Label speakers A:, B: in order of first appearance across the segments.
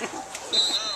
A: ハハハハ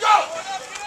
A: Go!